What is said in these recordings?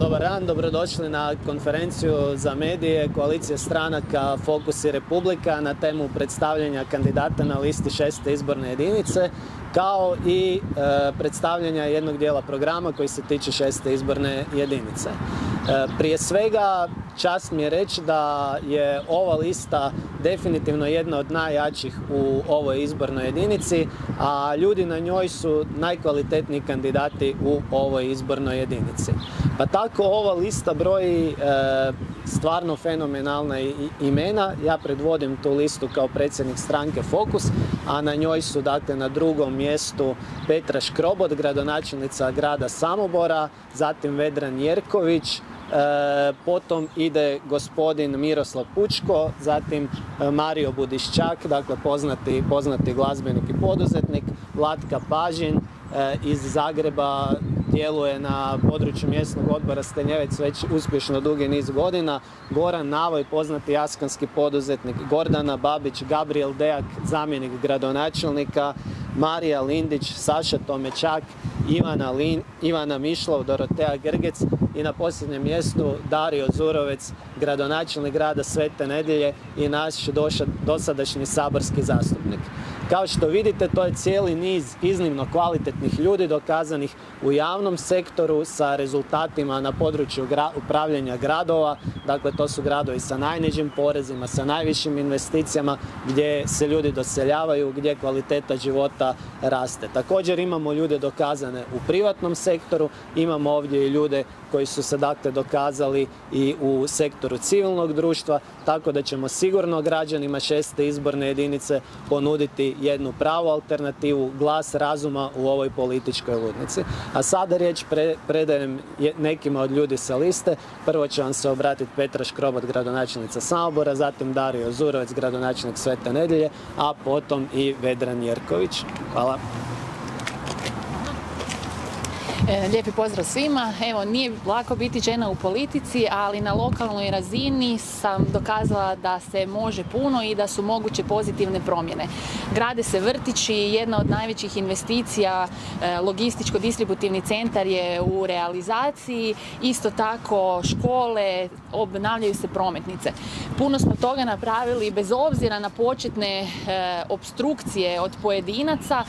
Dobar dan, dobrodošli na konferenciju za medije Koalicije stranaka Fokus i Republika na temu predstavljanja kandidata na listi šeste izborne jedinice kao i e, predstavljanja jednog dijela programa koji se tiče šeste izborne jedinice. E, prije svega čast mi je reći da je ova lista definitivno jedna od najjačih u ovoj izbornoj jedinici, a ljudi na njoj su najkvalitetniji kandidati u ovoj izbornoj jedinici. Pa tako ova lista broji e, stvarno fenomenalna imena. Ja predvodim tu listu kao predsjednik stranke Fokus, a na njoj su dakle na drugom mjestu Petra Škrobot, gradonačelnica grada Samobora, zatim Vedran Jerković, potom ide gospodin Miroslav Pučko, zatim e, Mario Budišćak, dakle poznati, poznati glazbenik i poduzetnik, Vlatka Pažin e, iz Zagreba djeluje na području mjesnog odbora Stenjevec već uspješno dugi niz godina, Goran Navoj, poznati jaskanski poduzetnik, Gordana Babić, Gabriel Dejak, zamjenik gradonačelnika, Marija Lindić, Saša Tomečak, Ivana, Ivana Mišlov, Dorotea Grgec i na posljednjem mjestu Dario Zurovec, gradonačelnik grada Svete Nedjelje i naš dosadašnji saborski zastupnik. Kao što vidite, to je cijeli niz iznimno kvalitetnih ljudi dokazanih u javnom sektoru sa rezultatima na području upravljanja gradova. Dakle, to su gradovi sa najnižim porezima, sa najvišim investicijama, gdje se ljudi doseljavaju, gdje kvaliteta života raste. Također imamo ljude dokazane u privatnom sektoru, imamo ovdje i ljude koji su se dakle dokazali i u sektoru civilnog društva, tako da ćemo sigurno građanima šeste izborne jedinice ponuditi jednu pravu alternativu, glas razuma u ovoj političkoj ludnici. A sada riječ predajem nekima od ljudi sa liste. Prvo će vam se obratiti Petra Škrobot, gradonačelnica Samobora, zatim Dario Zurovec, gradonačelnik Svete Nedjelje, a potom i Vedran Jerković. Hvala. E, lijepi pozdrav svima. Evo, nije lako biti žena u politici, ali na lokalnoj razini sam dokazala da se može puno i da su moguće pozitivne promjene. Grade se vrtići, jedna od najvećih investicija, e, logističko-distributivni centar je u realizaciji, isto tako škole, obnavljaju se prometnice. Puno smo toga napravili bez obzira na početne e, obstrukcije od pojedinaca.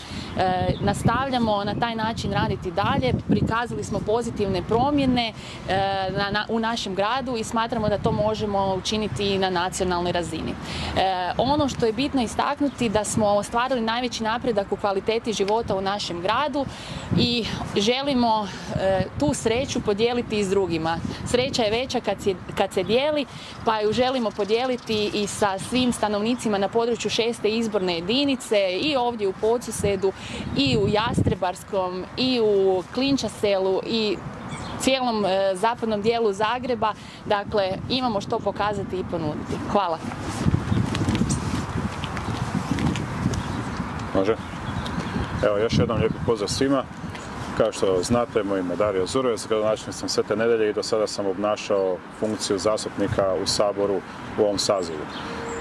Nastavljamo na taj način raditi dalje prikazali smo pozitivne promjene e, u našem gradu i smatramo da to možemo učiniti i na nacionalnoj razini. E, ono što je bitno istaknuti da smo ostvarili najveći napredak u kvaliteti života u našem gradu i želimo e, tu sreću podijeliti i s drugima. Sreća je veća kad, se dijeli, pa ju želimo podijeliti i sa svim stanovnicima na području šeste izborne jedinice i ovdje u Podsusedu i u Jastrebarskom i u Klinčarskom selu i cijelom e, zapadnom dijelu Zagreba. Dakle, imamo što pokazati i ponuditi. Hvala. Može. Evo, još jednom lijepi pozdrav svima. Kao što znate, moj ime Dario Zurovec, gradonačelnik sam Svete nedelje i do sada sam obnašao funkciju zastupnika u Saboru u ovom sazivu.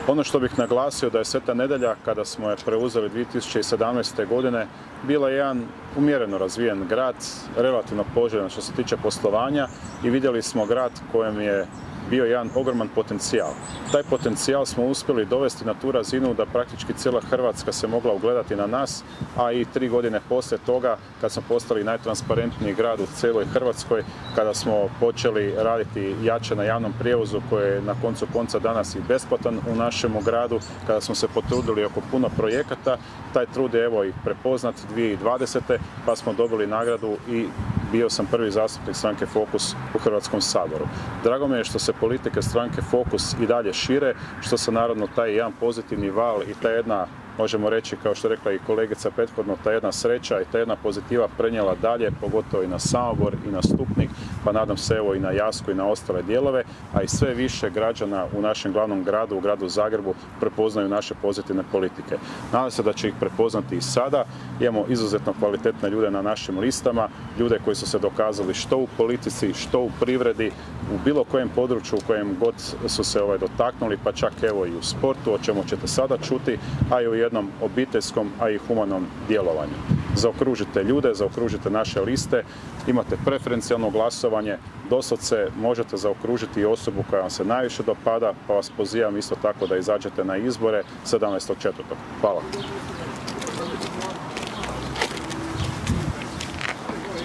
Ono što bih naglasio da je Sveta nedelja kada smo je preuzeli 2017. godine bila jedan umjereno razvijen grad, relativno poželjan što se tiče poslovanja i vidjeli smo grad kojem je bio jedan ogroman potencijal. Taj potencijal smo uspjeli dovesti na tu razinu da praktički cijela Hrvatska se mogla ugledati na nas, a i tri godine poslije toga kad smo postali najtransparentniji grad u cijeloj Hrvatskoj, kada smo počeli raditi jače na javnom prijevozu koji je na koncu konca danas i besplatan u našem gradu, kada smo se potrudili oko puno projekata, taj trud je evo i prepoznat 2020. pa smo dobili nagradu i bio sam prvi zastupnik stranke Fokus u Hrvatskom saboru. Drago mi je što se politike stranke Fokus i dalje šire, što se naravno taj jedan pozitivni val i ta jedna možemo reći, kao što je rekla i kolegica prethodno, ta jedna sreća i ta jedna pozitiva prenijela dalje, pogotovo i na Samobor i na Stupnik, pa nadam se evo i na Jasku i na ostale dijelove, a i sve više građana u našem glavnom gradu, u gradu Zagrebu, prepoznaju naše pozitivne politike. Nadam se da će ih prepoznati i sada. Imamo izuzetno kvalitetne ljude na našim listama, ljude koji su se dokazali što u politici, što u privredi, u bilo kojem području u kojem god su se ovaj dotaknuli, pa čak evo i u sportu, o čemu ćete sada čuti, a i u jednom obiteljskom, a i humanom djelovanju. Zaokružite ljude, zaokružite naše liste, imate preferencijalno glasovanje, doslovce možete zaokružiti osobu koja vam se najviše dopada, pa vas pozivam isto tako da izađete na izbore 17.4. Hvala.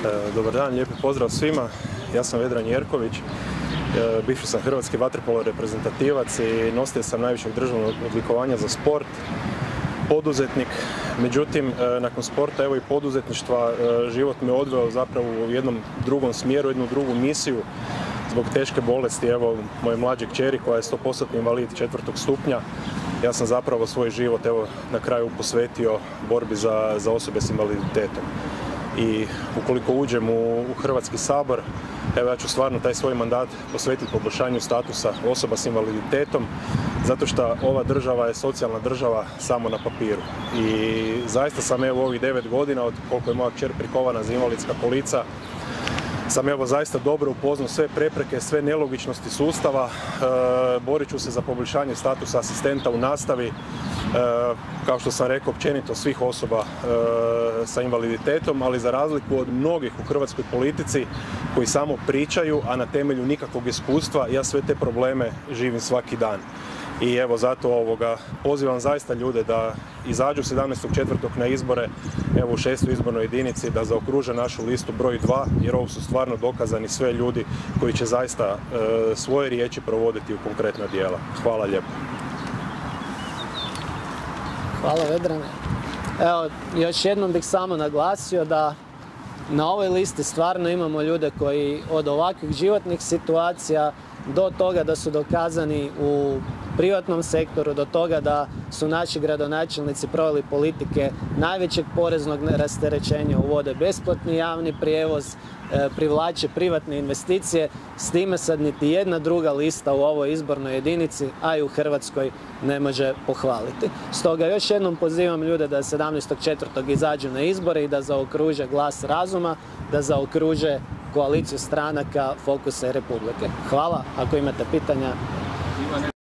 E, dobar dan, lijepi pozdrav svima. Ja sam Vedran Jerković, e, bivši sam hrvatski vaterpolo reprezentativac i nositelj sam najvišeg državnog odlikovanja za sport, poduzetnik. Međutim, e, nakon sporta evo i poduzetništva život me odveo zapravo u jednom drugom smjeru, jednu drugu misiju zbog teške bolesti evo moje mlađe kćeri koja je 100% invalid četvrtog stupnja. Ja sam zapravo svoj život evo na kraju posvetio borbi za, za osobe s invaliditetom i ukoliko uđem u, Hrvatski sabor, evo ja ću stvarno taj svoj mandat posvetiti poboljšanju statusa osoba s invaliditetom, zato što ova država je socijalna država samo na papiru. I zaista sam evo ovih devet godina, od koliko je moja kćer prikovana za invalidska kolica, sam evo zaista dobro upoznao sve prepreke, sve nelogičnosti sustava. E, borit ću se za poboljšanje statusa asistenta u nastavi, e, kao što sam rekao, općenito svih osoba e, sa invaliditetom, ali za razliku od mnogih u hrvatskoj politici koji samo pričaju, a na temelju nikakvog iskustva, ja sve te probleme živim svaki dan i evo zato ovoga pozivam zaista ljude da izađu 17.4. na izbore evo u šestoj izbornoj jedinici da zaokruže našu listu broj 2 jer ovo su stvarno dokazani sve ljudi koji će zaista e, svoje riječi provoditi u konkretna dijela. Hvala lijepo. Hvala Vedrane. Evo, još jednom bih samo naglasio da na ovoj listi stvarno imamo ljude koji od ovakvih životnih situacija do toga da su dokazani u privatnom sektoru do toga da su naši gradonačelnici proveli politike najvećeg poreznog rasterećenja, uvode besplatni javni prijevoz, e, privlače privatne investicije, s time sad niti jedna druga lista u ovoj izbornoj jedinici, a i u Hrvatskoj ne može pohvaliti. Stoga još jednom pozivam ljude da 17.4. izađu na izbore i da zaokruže glas razuma, da zaokruže koaliciju stranaka Fokusa Republike. Hvala, ako imate pitanja.